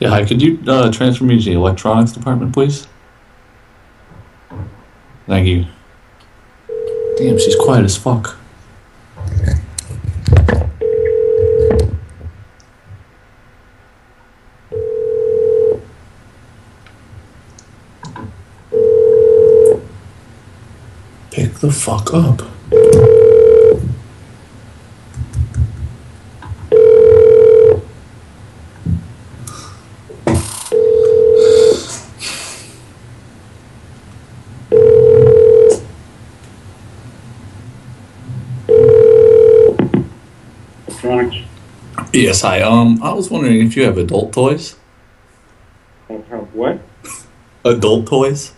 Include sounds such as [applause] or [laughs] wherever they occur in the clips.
Yeah, hi. Could you uh, transfer me to the electronics department, please? Thank you. Damn, she's quiet as fuck. Pick the fuck up. Electronics. Yes, hi. Um, I was wondering if you have adult toys. Have, have what? Adult toys?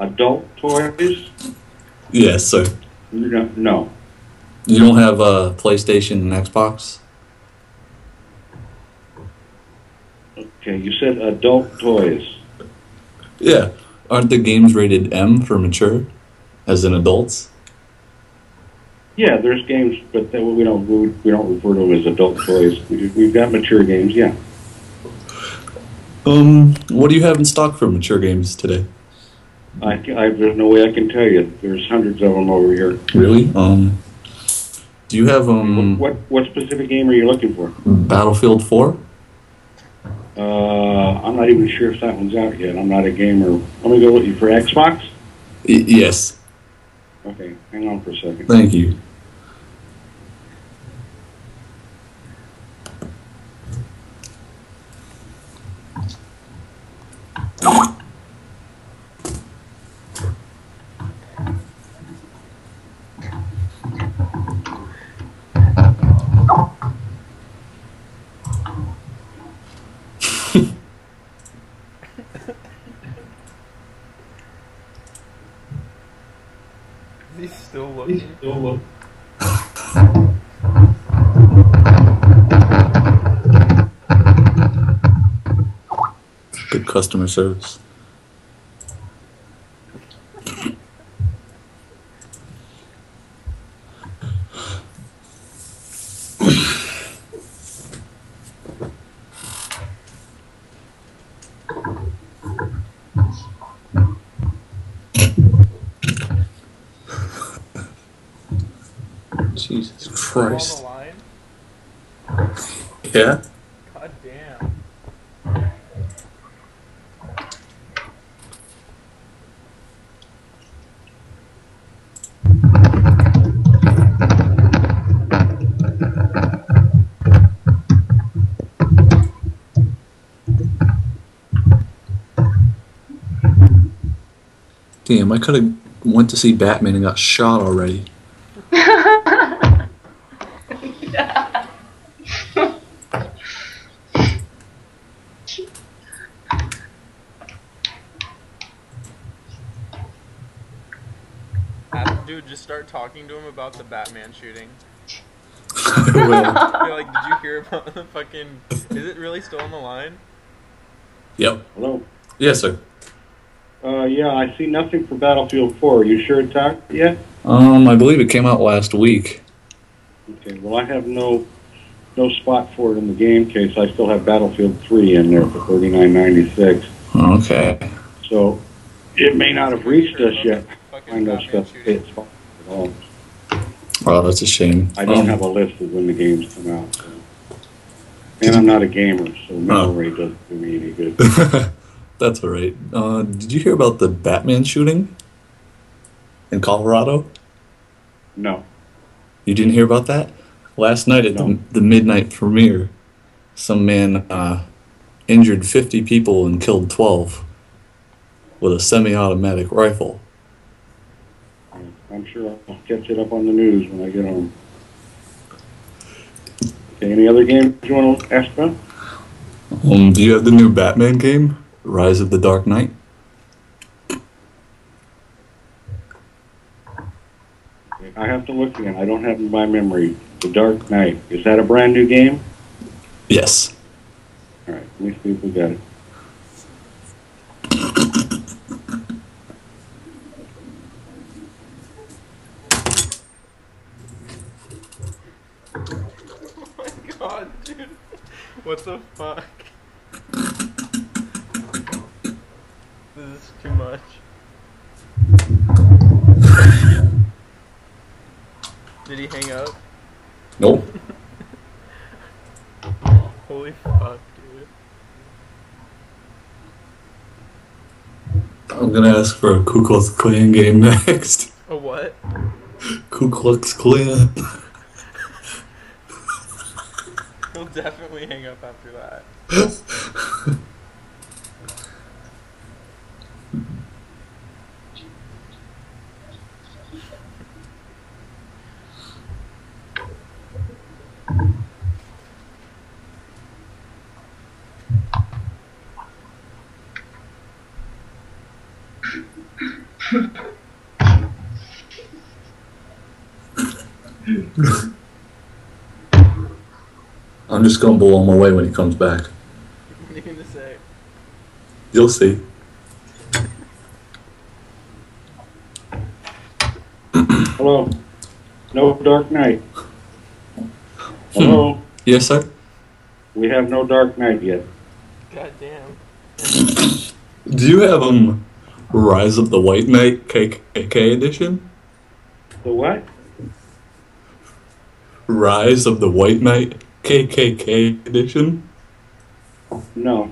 Adult toys? Yes, sir. No. no. You don't have a PlayStation and Xbox? Okay, you said adult toys. Yeah. Aren't the games rated M for mature, as in adults? Yeah, there's games, but then we don't we, don't refer to them as adult toys. We- We've got mature games. Yeah. Um, what do you have in stock for mature games today? I, I there's no way I can tell you. There's hundreds of them over here. Really? Um, do you have um What what specific game are you looking for? Battlefield 4? Uh, I'm not even sure if that one's out yet. I'm not a gamer. Let me go with you for Xbox. Y- yes. Okay, hang on for a second. Thank you. [laughs] He's still looking. Good customer service. Jesus Christ. on the line? Yeah? God damn. Damn, I could have went to see Batman and got shot already. Dude, just start talking to him about the Batman shooting. [laughs] Well, You're like, did you hear about the fucking? Is it really still on the line? yep. Hello. Yes, sir. Uh, yeah, I see nothing for Battlefield 4. Are you sure it's out yet? Um, I believe it came out last week. Okay. Well, I have no no spot for it in the game case. I still have Battlefield 3 in there for 39.96. Okay. So it may not have reached us yet. Fucking I know stuff shooting. it's spot at all. Oh, that's a shame. I don't Um, have a list of when the games come out. So. And I'm not a gamer, so memory doesn't do me any good. [laughs] That's all right. Uh, did you hear about the Batman shooting in Colorado? No. You didn't hear about that? Last night at No. the, the midnight premiere, some man uh, injured 50 people and killed 12 with a semi automatic rifle. I'm sure I'll catch it up on the news when I get home. Okay, any other games you want to ask about? Um, do you have the new Batman game, Rise of the Dark Knight? I have to look again. I don't have in my memory. The Dark Knight. Is that a brand new game? Yes. All right, let me see if we got it. dude. What the fuck? this is too much. Did he hang up? Nope. [laughs] Holy fuck, dude. I'm gonna ask for a Ku Klux Klan game [laughs] next. A what? Ku Klux Klan. [laughs] definitely hang up after that. [laughs] I'm just gonna blow him away when he comes back. What are you gonna say? You'll see. Hello? No Dark Knight. Hello? Yes, sir. We have no Dark Knight yet. God damn. Do you have um Rise of the White Knight KKK edition? The what? Rise of the White Knight KKK edition? No.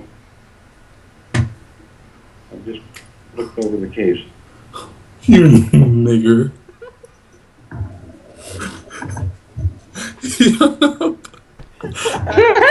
I just looked over the case. [laughs] You nigger. [laughs] [laughs]